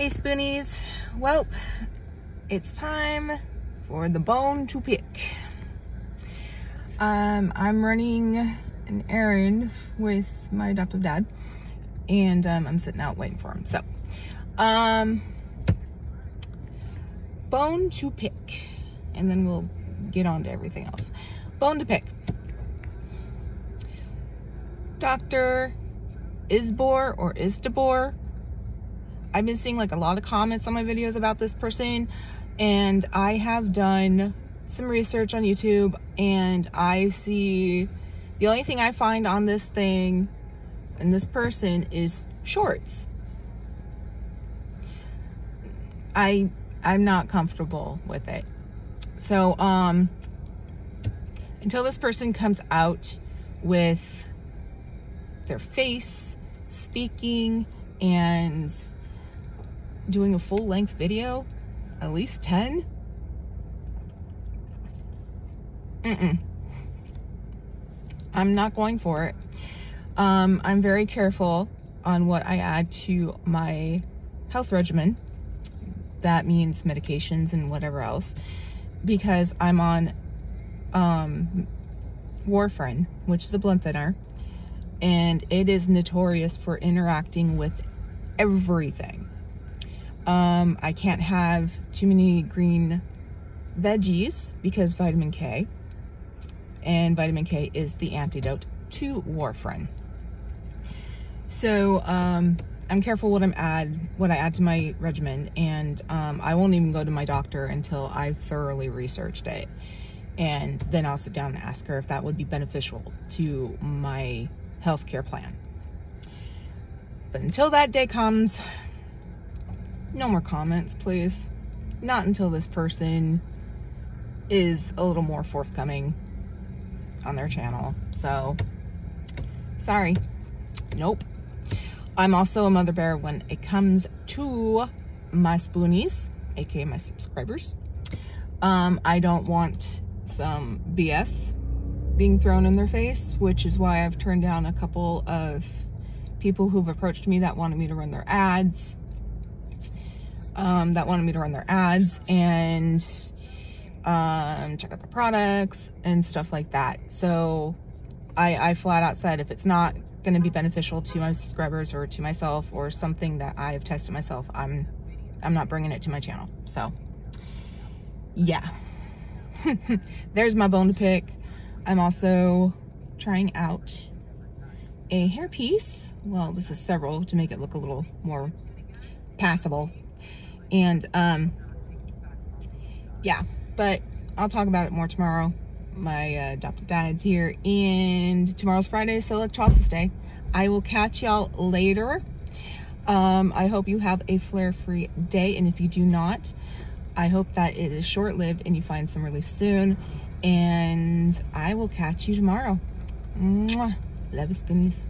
Hey Spoonies, well, it's time for the bone to pick. Um, I'm running an errand with my adoptive dad and um, I'm sitting out waiting for him. So, um, bone to pick and then we'll get on to everything else. Bone to pick. Dr. Isbor or Istabor I've been seeing like a lot of comments on my videos about this person and I have done some research on YouTube and I see the only thing I find on this thing and this person is shorts. I I'm not comfortable with it. So um until this person comes out with their face speaking and doing a full length video, at least 10. Mm-mm. I'm not going for it. Um, I'm very careful on what I add to my health regimen. That means medications and whatever else, because I'm on um, Warfarin, which is a blood thinner, and it is notorious for interacting with everything. Um, I can't have too many green veggies because vitamin K. And vitamin K is the antidote to warfarin. So um, I'm careful what I'm add what I add to my regimen, and um, I won't even go to my doctor until I've thoroughly researched it, and then I'll sit down and ask her if that would be beneficial to my healthcare plan. But until that day comes, no more comments, please. Not until this person is a little more forthcoming on their channel. So, sorry. Nope. I'm also a mother bear when it comes to my spoonies, aka my subscribers. Um, I don't want some BS being thrown in their face, which is why I've turned down a couple of people who've approached me that wanted me to run their ads um, that wanted me to run their ads and um, check out the products and stuff like that. So I, I flat out said if it's not going to be beneficial to my subscribers or to myself or something that I've tested myself, I'm I'm not bringing it to my channel. So yeah, there's my bone to pick. I'm also trying out a hair piece. Well, this is several to make it look a little more passable and um, yeah, but I'll talk about it more tomorrow. My uh, adopted dad's here, and tomorrow's Friday, so electrolysis day. I will catch y'all later. Um, I hope you have a flare-free day, and if you do not, I hope that it is short-lived and you find some relief soon. And I will catch you tomorrow. Mwah. Love you, spoonies.